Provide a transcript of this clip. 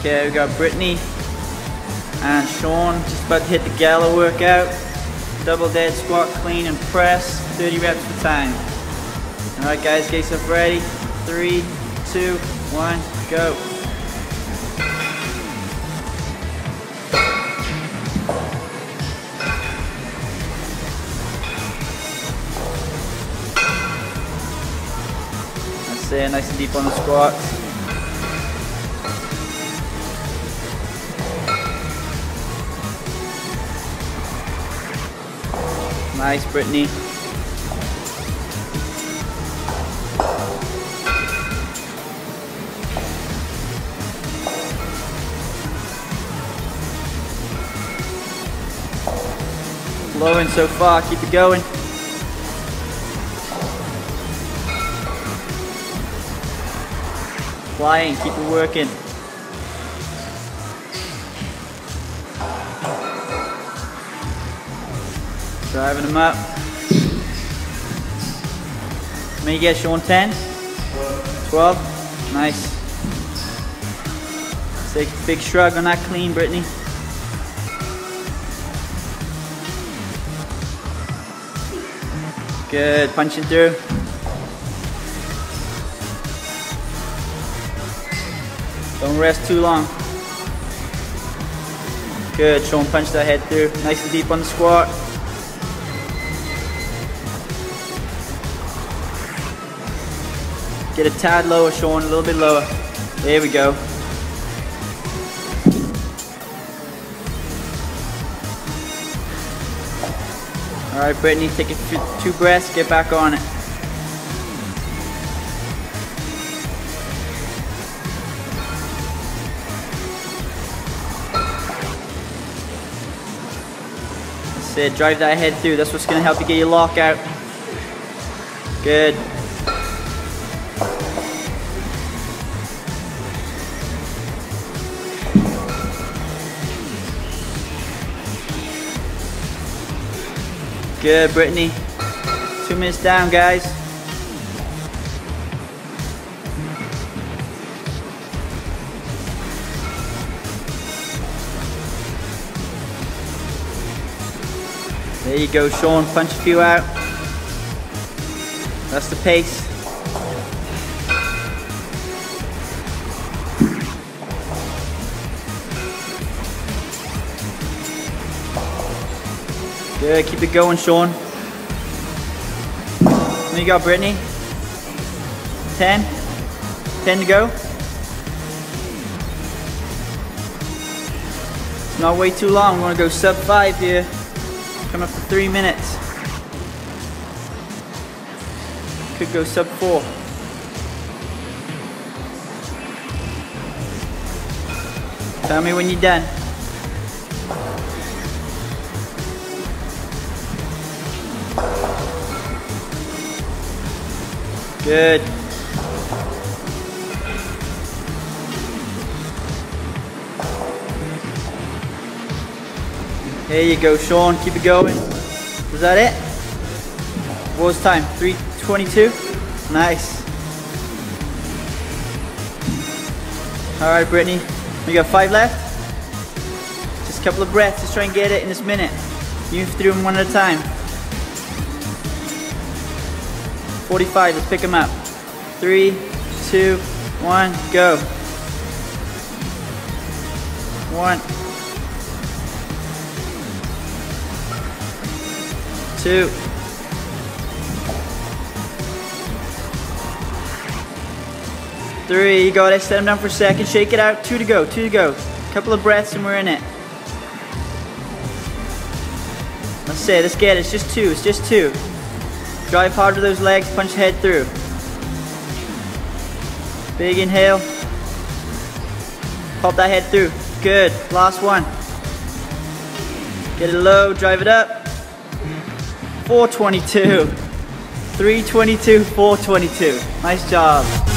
Okay, we got Brittany and Shawn just about to hit the Geller workout. Double dead squat, clean and press, 30 reps per time. Alright guys, get yourself ready. Three, two, one, go. That's it, nice and deep on the squats. Nice, Brittany. Blowing so far, keep it going. Flying, keep it working. Driving them up. May you get Shawn 10? 12. Nice. Take a big shrug on that clean, Brittany. Good, punching through. Don't rest too long. Good, Shawn punch that head through. Nice and deep on the squat. Get a tad lower, Shawn, a little bit lower. There we go. All right, Brittany, take a two breaths, get back on it. That's it, drive that head through. That's what's gonna help you get your lockout. Good. Good, Brittany. Two minutes down, guys. There you go, Shawn. Punch a few out. That's the pace. Good, keep it going, Shawn. There you go, Brittany. 10. 10 to go. Not way too long. We're gonna go sub five here. Come up to three minutes. Could go sub four. Tell me when you're done. Good. There you go, Shawn. Keep it going. Was that it? What was time? 322? Nice. All right, Brittany. We got five left. Just a couple of breaths. Just try and get it in this minute. You have to do them one at a time. 45, let's pick them up. Three, two, one, go. One, two, three, you got it, set them down for a second, shake it out, two to go, two to go. Couple of breaths and we're in it. Let's say, let's get it, it's just two, it's just two. Drive hard with those legs, punch head through. Big inhale. Pop that head through. Good, last one. Get it low, drive it up. 422. 322, 422. Nice job.